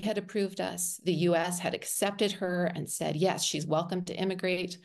had approved us. The US had accepted her and said, yes, she's welcome to immigrate.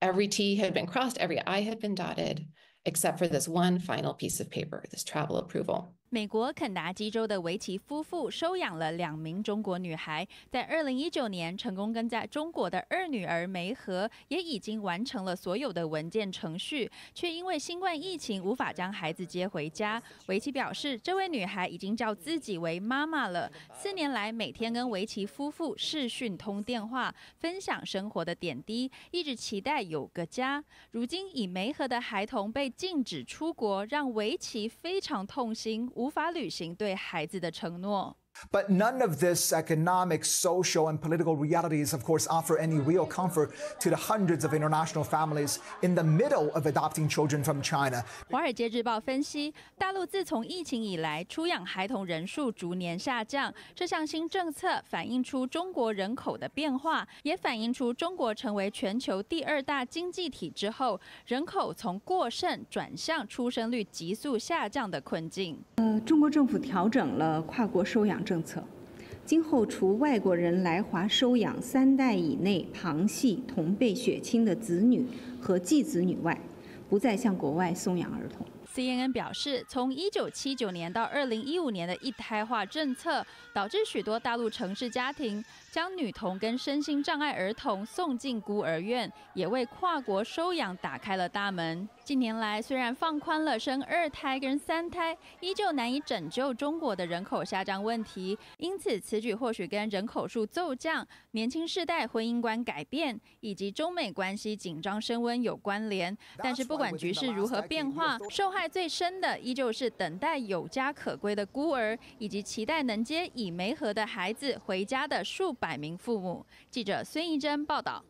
Every T had been crossed, every I had been dotted, except for this one final piece of paper, this travel approval. 美国肯达基州的维奇夫妇收养了两名中国女孩，在二零一九年成功跟在中国的二女儿梅和也已经完成了所有的文件程序，却因为新冠疫情无法将孩子接回家。维奇表示，这位女孩已经叫自己为妈妈了。四年来，每天跟维奇夫妇视讯通电话，分享生活的点滴，一直期待有个家。如今，以梅和的孩童被禁止出国，让维奇非常痛心。无法履行对孩子的承诺。But none of this economic, social, and political realities, of course, offer any real comfort to the hundreds of international families in the middle of adopting children from China. 华尔街日报分析，大陆自从疫情以来，出养孩童人数逐年下降。这项新政策反映出中国人口的变化，也反映出中国成为全球第二大经济体之后，人口从过剩转向出生率急速下降的困境。呃，中国政府调整了跨国收养。政策，今后除外国人来华收养三代以内旁系同辈血亲的子女和继子女外，不再向国外送养儿童。CNN 表示，从1979年到2015年的一胎化政策，导致许多大陆城市家庭将女童跟身心障碍儿童送进孤儿院，也为跨国收养打开了大门。近年来，虽然放宽了生二胎跟三胎，依旧难以拯救中国的人口下降问题。因此，此举或许跟人口数骤降、年轻世代婚姻观改变以及中美关系紧张升温有关联。但是，不管局势如何变化，受害最深的依旧是等待有家可归的孤儿，以及期待能接已没和的孩子回家的数百名父母。记者孙艺珍报道。